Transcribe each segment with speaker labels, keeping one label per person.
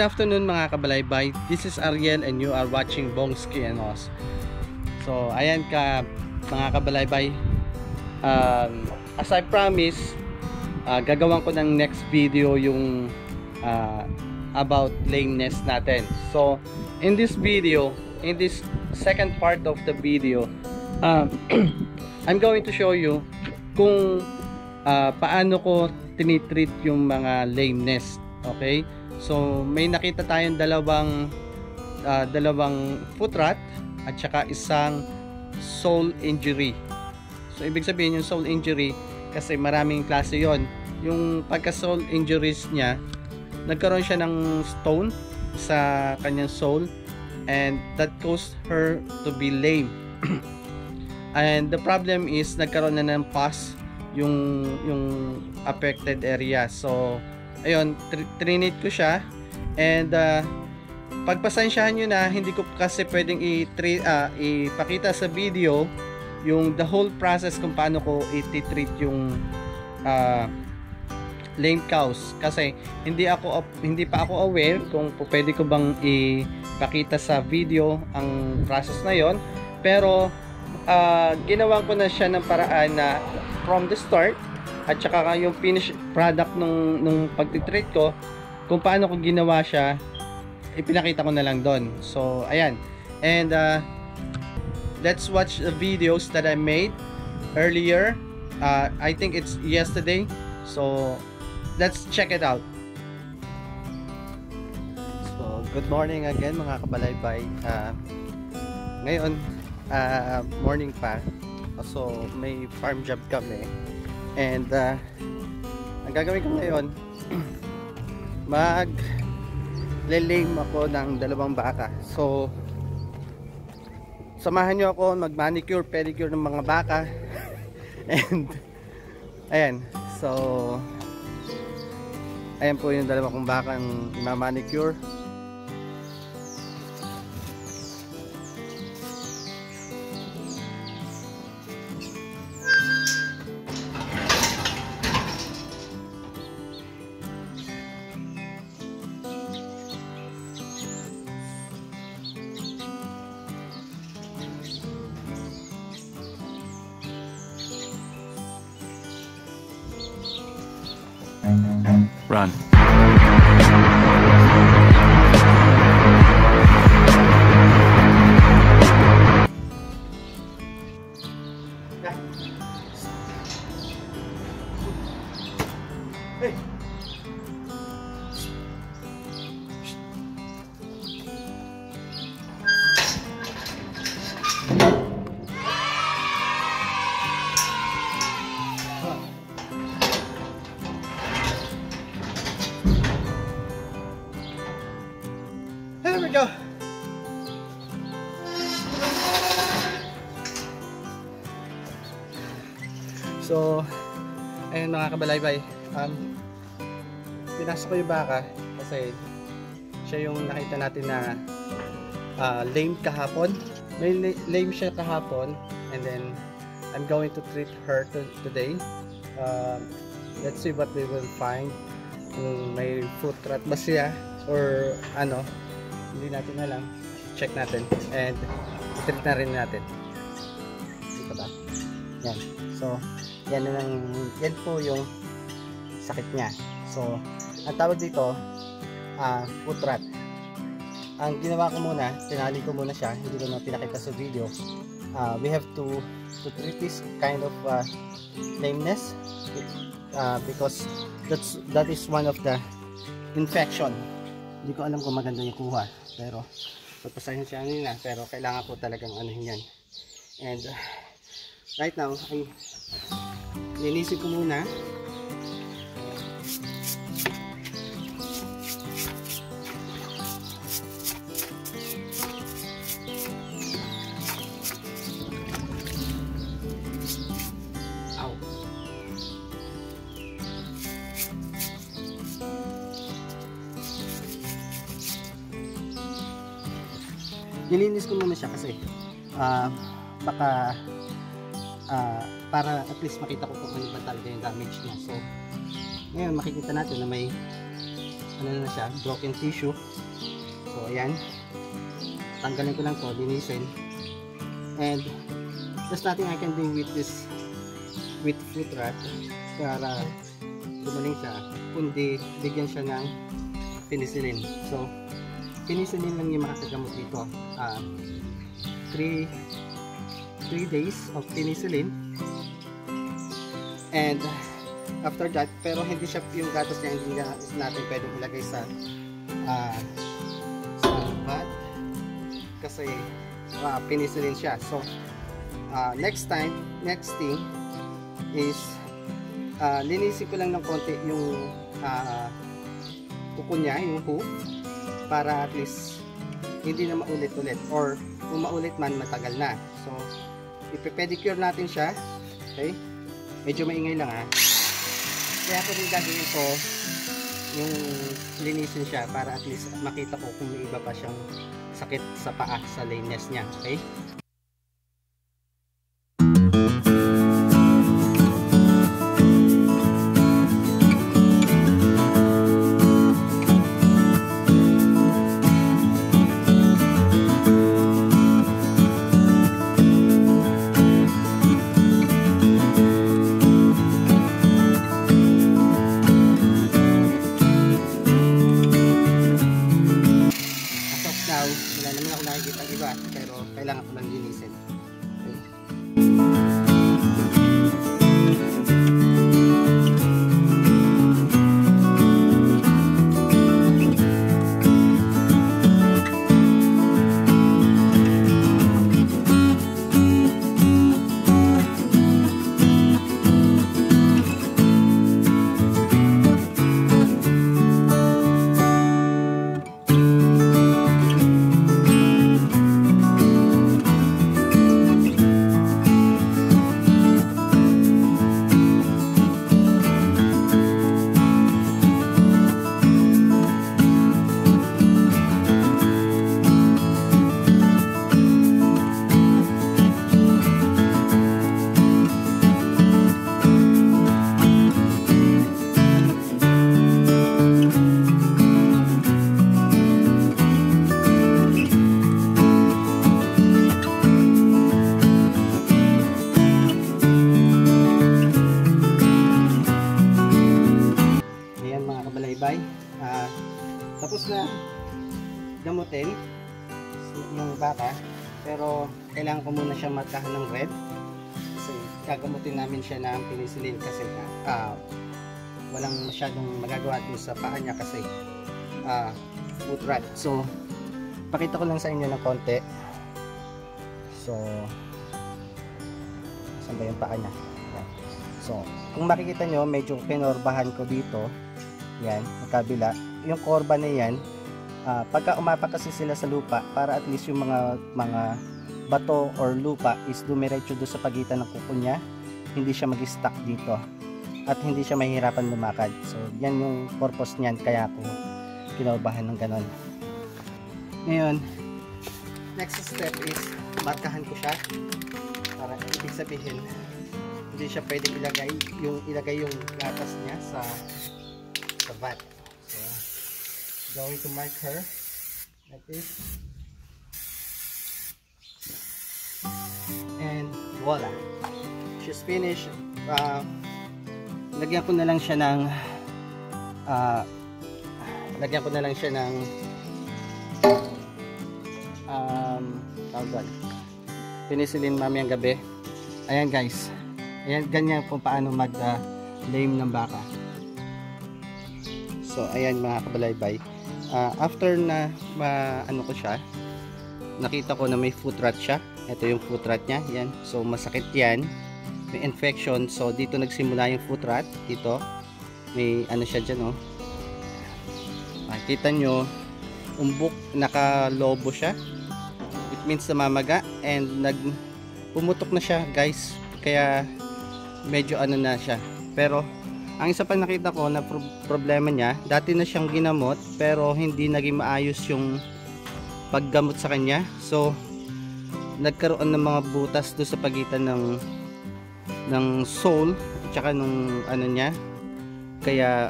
Speaker 1: afternoon mga kabalaybay. This is Ariel and you are watching Bongski and Os. So, ayan ka mga kabalaybay. Um, as I promised, uh, gagawan ko ng next video yung uh, about lameness natin. So, in this video, in this second part of the video, uh, I'm going to show you kung uh, paano ko tinitreat yung mga lameness. Okay? So, may nakita tayong dalawang uh, dalawang foot rot at saka isang sole injury. So, ibig sabihin yung sole injury kasi maraming klase yon Yung pagka sole injuries niya, nagkaroon siya ng stone sa kanyang sole and that caused her to be lame. and the problem is nagkaroon na ng pus yung yung affected area. So, ayun, tr trinate ko siya. And uh, pagpasensyahan nyo na hindi ko kasi pwedeng i uh, ipakita sa video yung the whole process kung paano ko i-treat yung uh, lame cows. Kasi hindi ako hindi pa ako aware kung pwede ko bang ipakita sa video ang process na yon. Pero uh, ginawa ko na siya ng paraan na from the start at saka yung finish product nung, nung pagtitreat ko kung paano ko ginawa siya ipinakita ko na lang doon. So ayan. And uh, let's watch the videos that I made earlier. Uh, I think it's yesterday. So let's check it out. So good morning again mga kabalaybay. Uh, ngayon uh, morning pa. So may farm job kami And uh, ang gagawin ko ngayon, mag lelame ako ng dalawang baka. So, samahan nyo ako mag manicure, pedicure ng mga baka. And, ayan. So, ayan po yung dalawa kong bakang ima-manicure. So, ayun mga kabalaybay. Um, pinasok ko yung baka kasi siya yung nakita natin na uh, lame kahapon. May lame siya kahapon and then I'm going to treat her to today. Uh, let's see what we will find. Kung may foot rot ba siya or ano, hindi natin alam. Check natin and treat na rin natin. Yan. So, yan na lang, yan po yung sakit niya. So, ang tawag dito, uh, foot rot. Ang ginawa ko muna, tinali ko muna siya, hindi ko na pinakita sa video. Uh, we have to to treat this kind of uh, lameness uh, because that's that is one of the infection. Hindi ko alam kung maganda yung kuha, pero pagpasahin siya nila, pero kailangan ko talagang ano yan. And uh, right now, ay linisin ko muna. Nilinis ko muna siya kasi ah baka ah, para at least makita ko kung ano ba talaga yung damage niya. So, ngayon makikita natin na may ano na siya, broken tissue. So, ayan. Tanggalin ko lang to, linisin. And, there's nothing I can do with this with foot rat para gumaling siya kundi bigyan siya ng penicillin so penicillin lang yung makakagamot dito ah 3 3 days of penicillin. And after that pero hindi siya yung gatas niya hindi na, natin pwedeng ilagay sa ah sa bat kasi ah, penicillin siya. So ah, next time next thing is uh, linisin ko lang ng konti yung uh, kuko niya, yung hoof para at least hindi na maulit-ulit or kung maulit man matagal na. So ipipedicure natin siya. Okay? Medyo maingay lang ha kaya ko rin gagawin ko yung linisin siya para at least makita ko kung may iba pa siyang sakit sa paa sa lameness niya. Okay gagamutin namin siya ng penicillin kasi ah, walang masyadong magagawa dun sa paa niya kasi ah, foot rat. So, pakita ko lang sa inyo ng konti. So, saan ba yung paa niya? So, kung makikita nyo, medyo kinorbahan ko dito. Yan, magkabila. Yung korba na yan, ah, pagka umapak kasi sila sa lupa, para at least yung mga mga bato or lupa is dumiretso doon sa pagitan ng kuko niya, hindi siya mag-stuck dito. At hindi siya mahihirapan lumakad. So, yan yung purpose niyan, kaya ako kinorbahan ng ganon. Ngayon, next step is markahan ko siya para ibig sabihin hindi siya pwedeng ilagay yung ilagay yung gatas niya sa sa vat. So, going to mark her like this. And voila. She's finished. Uh, lagyan ko na lang siya ng uh, lagyan ko na lang siya ng um, tawag doon. Penicillin mamayang gabi. Ayan guys. Ayan, ganyan kung paano mag uh, lame ng baka. So, ayan mga kabalaybay. Ah, after na ma ano ko siya, nakita ko na may foot rot siya. Ito yung foot rot niya. Yan. So, masakit yan. May infection. So, dito nagsimula yung foot rot. Dito. May ano siya dyan, oh. Makikita nyo, umbok, nakalobo siya. It means namamaga. And nag pumutok na siya, guys. Kaya, medyo ano na siya. Pero, ang isa pa nakita ko na pro- problema niya, dati na siyang ginamot pero hindi naging maayos yung paggamot sa kanya. So, nagkaroon ng mga butas do sa pagitan ng ng sole at saka nung ano niya. Kaya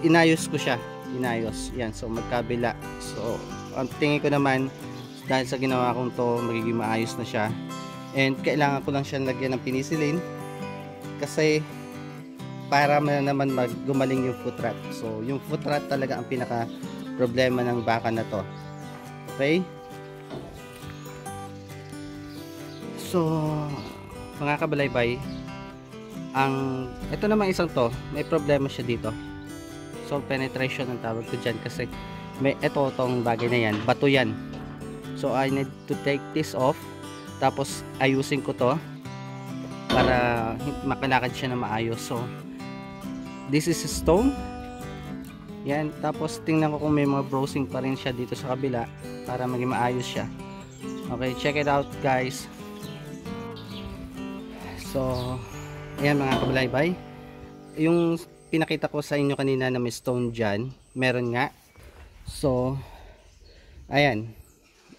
Speaker 1: inayos ko siya. inayos. Yan, so magkabila. So, ang tingin ko naman, dahil sa ginawa kong to, magiging maayos na siya. And kailangan ko lang siya lagyan ng pinisilin kasi para na naman mag gumaling yung foot rot. So, yung foot rot talaga ang pinaka problema ng baka na to. Okay? So, mga kabalaybay, ang ito naman isang to, may problema siya dito. So, penetration ang tawag ko dyan kasi may ito tong bagay na yan, bato yan. So, I need to take this off tapos ayusin ko to para makalakad siya na maayos. So, this is a stone yan tapos tingnan ko kung may mga browsing pa rin siya dito sa kabila para maging maayos siya okay check it out guys so ayan mga kabalaybay yung pinakita ko sa inyo kanina na may stone dyan meron nga so ayan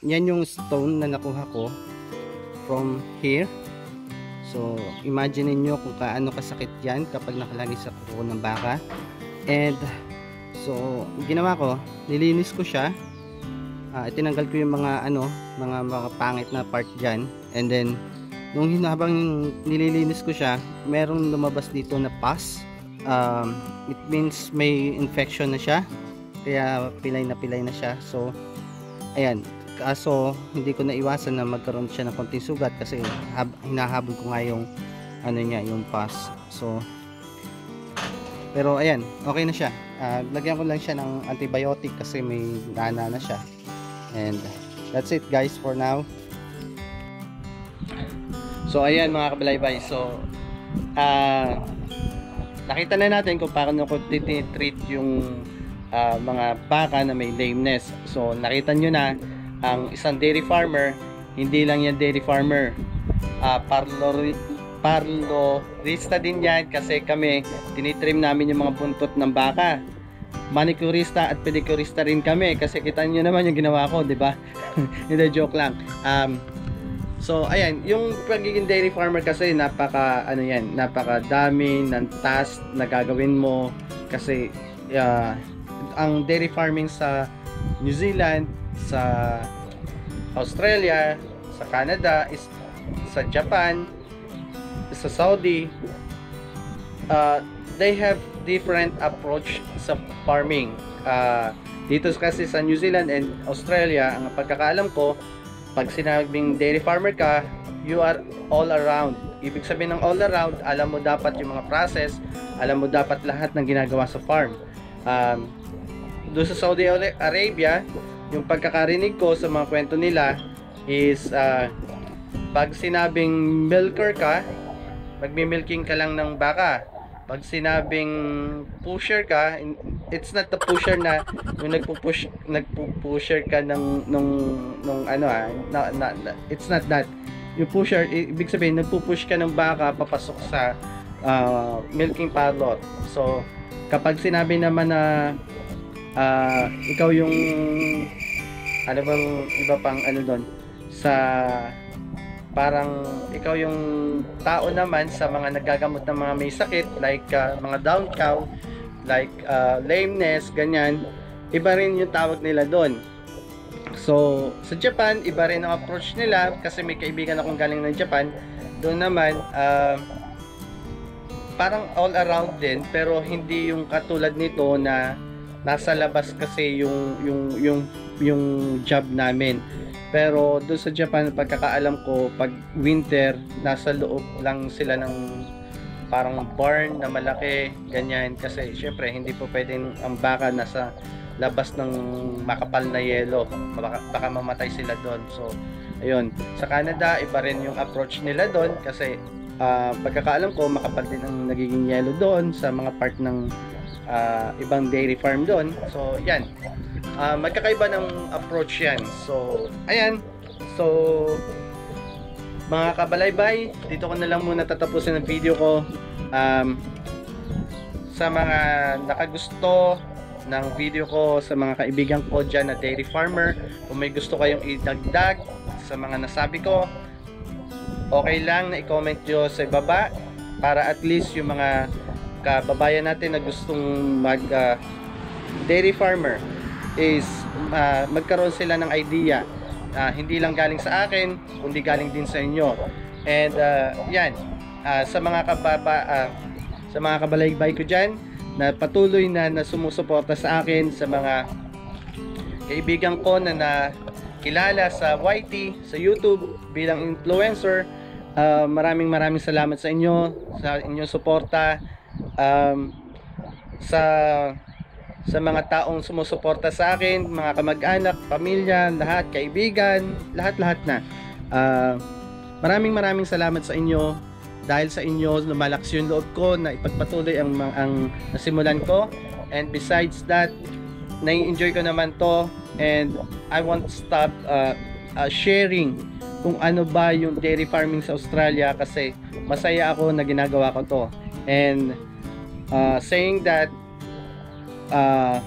Speaker 1: yan yung stone na nakuha ko from here So, imagine niyo kung kaano kasakit yan kapag nakalagay sa kuko ng baka. And, so, ginawa ko, nilinis ko siya. Uh, itinanggal ko yung mga, ano, mga, mga pangit na part dyan. And then, nung habang nililinis ko siya, merong lumabas dito na pus. Um, it means may infection na siya. Kaya, pilay na pilay na siya. So, ayan, kaso hindi ko naiwasan na magkaroon siya ng konting sugat kasi hab hinahabol ko nga yung ano niya yung pass so pero ayan okay na siya uh, lagyan ko lang siya ng antibiotic kasi may nana na siya and that's it guys for now so ayan mga kabalaybay so uh, nakita na natin kung paano ko titreat yung uh, mga baka na may lameness so nakita nyo na ang isang dairy farmer, hindi lang yan dairy farmer. Uh, parlor, parlorista din yan kasi kami tinitrim namin yung mga buntot ng baka. Manicurista at pedicurista rin kami kasi kita niyo naman yung ginawa ko, di ba? Hindi joke lang. Um, So, ayan, yung pagiging dairy farmer kasi napaka ano yan, napaka dami ng task na gagawin mo kasi uh, ang dairy farming sa New Zealand sa Australia, sa Canada, is sa Japan, sa Saudi, uh, they have different approach sa farming. Uh, dito kasi sa New Zealand and Australia, ang pagkakaalam ko, pag sinabing dairy farmer ka, you are all around. Ibig sabihin ng all around, alam mo dapat yung mga process, alam mo dapat lahat ng ginagawa sa farm. Um, doon sa Saudi Arabia, yung pagkakarinig ko sa mga kwento nila is uh, pag sinabing milker ka, magmi-milking ka lang ng baka. Pag sinabing pusher ka, it's not the pusher na yung nagpo-push nagpo-pusher ka ng nung nung ano ah, na, na, na, it's not that. Yung pusher, ibig sabihin nagpo-push ka ng baka papasok sa uh, milking parlor. So, kapag sinabi naman na uh, ikaw yung ano bang iba pang ano doon sa parang ikaw yung tao naman sa mga nagagamot ng mga may sakit like uh, mga down cow like uh, lameness ganyan. Iba rin yung tawag nila doon. So sa Japan iba rin ang approach nila kasi may kaibigan akong galing ng Japan. Doon naman uh, parang all around din pero hindi yung katulad nito na nasa labas kasi yung yung yung yung job namin. Pero doon sa Japan, pagkakaalam ko, pag winter, nasa loob lang sila ng parang barn na malaki, ganyan. Kasi syempre, hindi po pwedeng ang baka nasa labas ng makapal na yelo. Baka, baka mamatay sila doon. So, ayun. Sa Canada, iba rin yung approach nila doon kasi uh, pagkakaalam ko, makapal din ang nagiging yelo doon sa mga part ng uh, ibang dairy farm doon. So, yan. Uh, magkakaiba ng approach yan. So, ayan. So, mga kabalaybay, dito ko na lang muna tatapusin ang video ko. Um, sa mga nakagusto ng video ko, sa mga kaibigan ko dyan na dairy farmer, kung may gusto kayong idagdag sa mga nasabi ko, okay lang na i-comment nyo sa ibaba para at least yung mga kababayan natin na gustong mag uh, dairy farmer is ah, magkaroon sila ng idea Ah, hindi lang galing sa akin kundi galing din sa inyo and ah, yan ah, sa mga kababa ah, sa mga kabalaybay ko dyan na patuloy na, na sumusuporta sa akin sa mga kaibigan ko na nakilala sa YT, sa YouTube bilang influencer. Ah, maraming maraming salamat sa inyo, sa inyong suporta. Um, sa sa mga taong sumusuporta sa akin, mga kamag-anak, pamilya, lahat, kaibigan, lahat-lahat na. Ah, maraming maraming salamat sa inyo. Dahil sa inyo lumalakas yung loob ko na ipagpatuloy ang, mga- ang nasimulan ko. And besides that nai-enjoy ko naman to. And I won't stop uh, uh, sharing kung ano ba yung dairy farming sa Australia kasi masaya ako na ginagawa ko to and uh, saying that uh,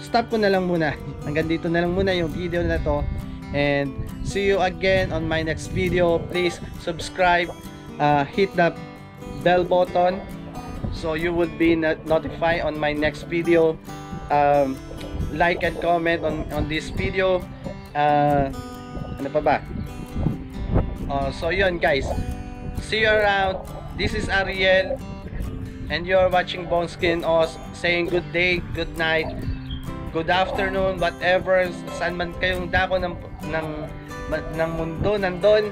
Speaker 1: stop ko na lang muna. Hanggang dito na lang muna yung video na to. And see you again on my next video. Please subscribe uh, hit the bell button so you will be not- notified on my next video. Um, like and comment on, on this video. Uh, ano pa ba? Uh, so yun guys. See you around. This is Ariel and you're watching Boneskin Os saying good day, good night, good afternoon, whatever, saan man kayong dako ng, ng, ng mundo nandun.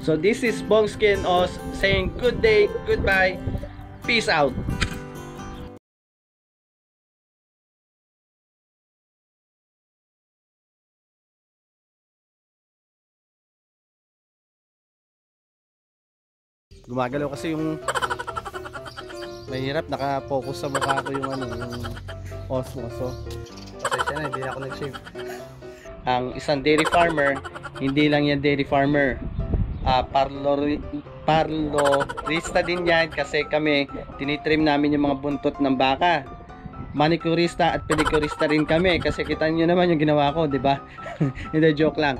Speaker 1: So this is Boneskin Os saying good day, goodbye, peace out. Gumagalaw kasi yung mahirap naka-focus sa mukha ko yung ano yung osmo so pasensya na hindi na ako nag-shave. Ang isang dairy farmer hindi lang yan dairy farmer. Ah parlo parlorista din yan kasi kami tinitrim namin yung mga buntot ng baka. Manicurista at pedicurista rin kami kasi kita nyo naman yung ginawa ko di ba? Hindi joke lang